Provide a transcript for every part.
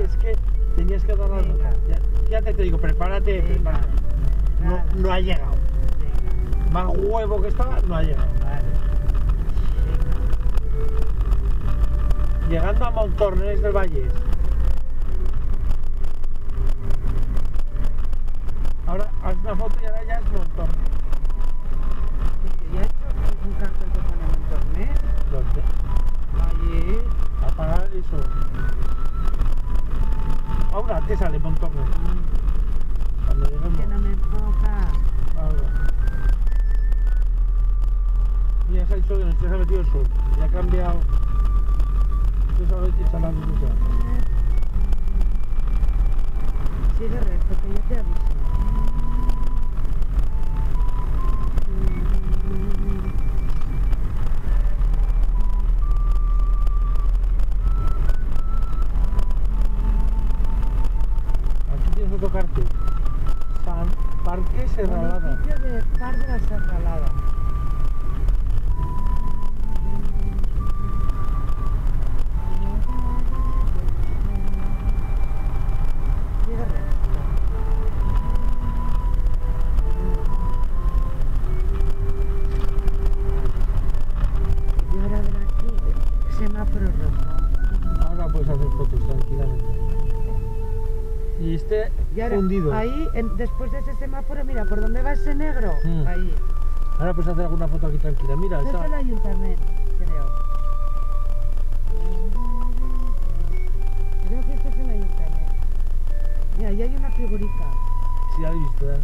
Es que tenías que dar la. Ya, ya te, te digo, prepárate. No, no ha llegado. Más huevo que estaba, no ha llegado. Llegando a Montornés del Valle. Ahora haz una foto y ahora ya es Montornés. Venga. ¿Ya he hecho un cartel que pone Montornés? ¿Dónde? Allí. Apagar eso. Ahora te sale Montornés. Cuando lleguemos. Que no me enfoca. Ahora. Mira, se ha dicho que nos se ha metido el sol. Ya ha cambiado. Ahora hay que echar la luz. Sigue recto, que yo te aviso. La Serralada. Sigue recto. Y ahora. Ahora puedes hacer fotos. Y este Y ahora, fundido. ahí, en- después de ese semáforo, mira, ¿por dónde va ese negro? Mm. Ahí. Ahora puedes hacer alguna foto aquí tranquila. Mira, es está. el ayuntamiento, creo. Creo que este es el ayuntamiento. Mira, ahí hay una figurita. Sí, lo he visto. ¿eh?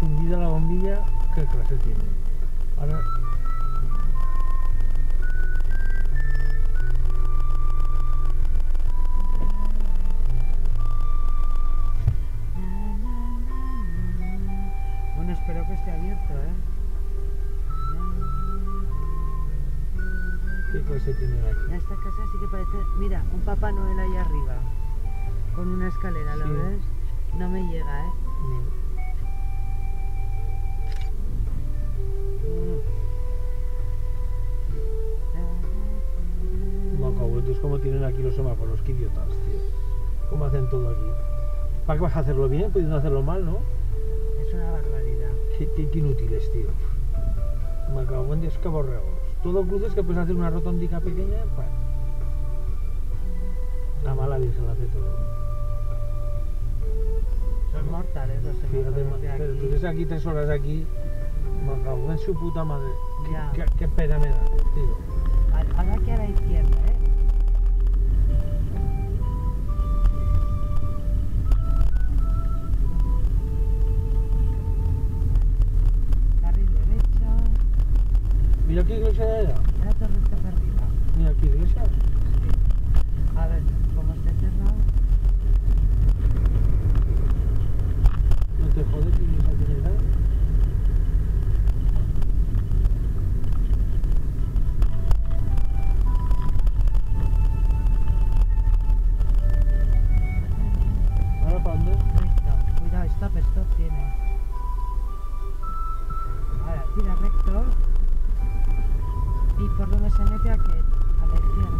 Fundida la bombilla, ¿qué clase tiene? Bueno, espero que esté abierto, ¿eh? ¿Qué clase tiene aquí? Esta casa sí que parece... Mira, un Papá Noel ahí arriba. Con una escalera, ¿lo Sí. ves? No me llega, ¿eh? No, es como tienen aquí los semáforos, qué idiotas, tío. ¿Cómo hacen todo aquí? ¿Para qué vas a hacerlo bien, pudiendo hacerlo mal, no? Es una barbaridad. Qué, qué- qué inútiles, tío. Me cago en Dios, qué borregos. Todo cruces que puedes hacer una rotondica pequeña, pues. La mala virgen hace todo. Son mortales los Fíjate, semáforos ma- de pero tú estás aquí tres horas aquí. Me cago en su puta madre. Qué-. Qué, qué pena me da, tío. Ahora que a la izquierda, ¿eh? Iglesia hay allá. La torre está para arriba. Mira qué iglesia. A ver, ¿cómo está cerrado? No te jodes, qué iglesia tiene allá. Ahora para dónde? Cuidado, stop, stop tiene. ¿Y por dónde se mete aquel? A la izquierda.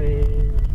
bye.